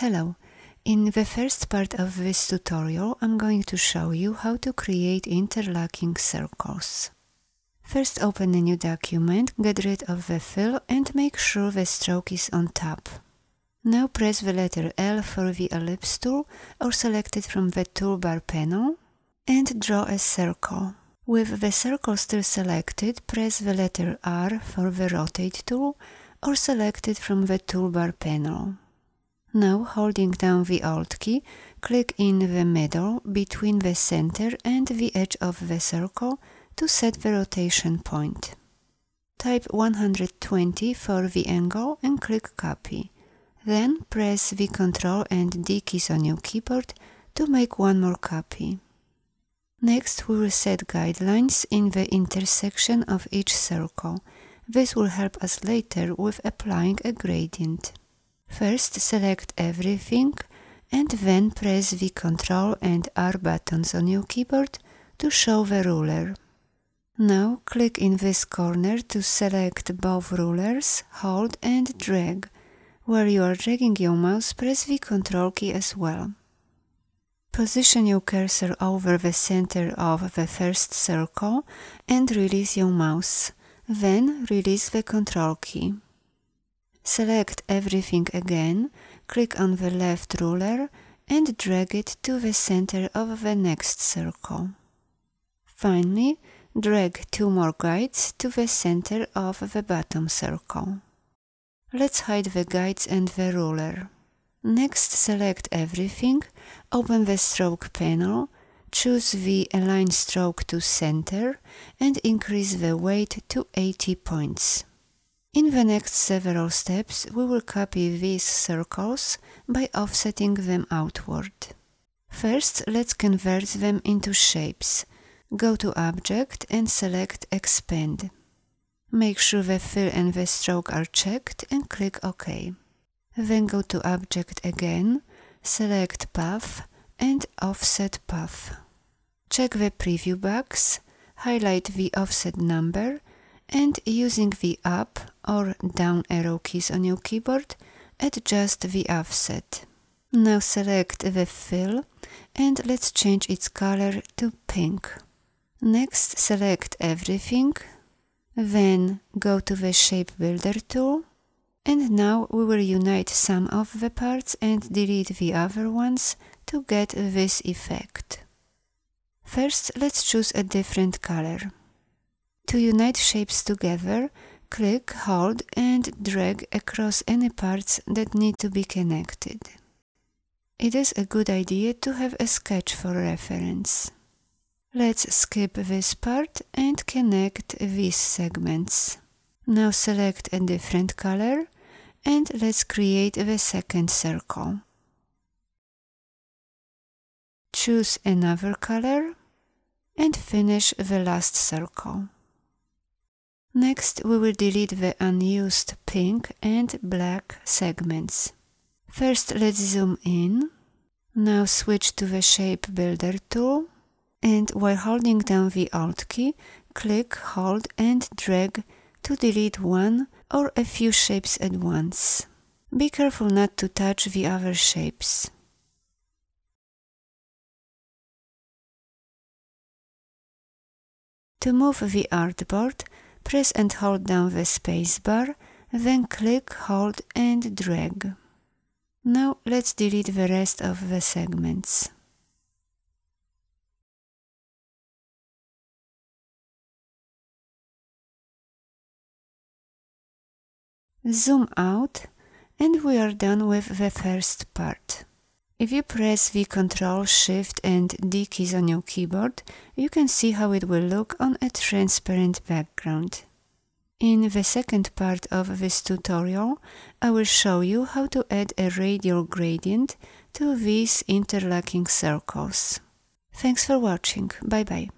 Hello, in the first part of this tutorial I'm going to show you how to create interlocking circles. First open a new document, get rid of the fill and make sure the stroke is on top. Now press the letter L for the ellipse tool or select it from the toolbar panel and draw a circle. With the circle still selected, press the letter R for the rotate tool or select it from the toolbar panel. Now, holding down the Alt key, click in the middle between the center and the edge of the circle to set the rotation point. Type 120 for the angle and click Copy. Then press the Ctrl and D keys on your keyboard to make one more copy. Next, we will set guidelines in the intersection of each circle. This will help us later with applying a gradient. First, select everything and then press the Ctrl and R buttons on your keyboard to show the ruler. Now click in this corner to select both rulers, hold and drag. Where you are dragging your mouse, press the Ctrl key as well. Position your cursor over the center of the first circle and release your mouse. Then release the Ctrl key. Select everything again, click on the left ruler and drag it to the center of the next circle. Finally, drag two more guides to the center of the bottom circle. Let's hide the guides and the ruler. Next, select everything, open the stroke panel, choose the Align Stroke to Center and increase the weight to 80 points. In the next several steps, we will copy these circles by offsetting them outward. First, let's convert them into shapes. Go to Object and select Expand. Make sure the fill and the stroke are checked and click OK. Then go to Object again, select Path and Offset Path. Check the preview box, highlight the offset number and using the up or down arrow keys on your keyboard, adjust the offset. Now select the fill and let's change its color to pink. Next select everything, then go to the Shape Builder tool and now we will unite some of the parts and delete the other ones to get this effect. First, let's choose a different color. To unite shapes together, click, hold and drag across any parts that need to be connected. It is a good idea to have a sketch for reference. Let's skip this part and connect these segments. Now select a different color and let's create the second circle. Choose another color and finish the last circle. Next we will delete the unused pink and black segments. First let's zoom in. Now switch to the Shape Builder tool and while holding down the Alt key, click, hold and drag to delete one or a few shapes at once. Be careful not to touch the other shapes. To move the artboard, press and hold down the spacebar, then click, hold and drag. Now let's delete the rest of the segments. Zoom out and we are done with the first part. If you press the Ctrl, Shift and D keys on your keyboard, you can see how it will look on a transparent background. In the second part of this tutorial, I will show you how to add a radial gradient to these interlocking circles. Thanks for watching, bye bye.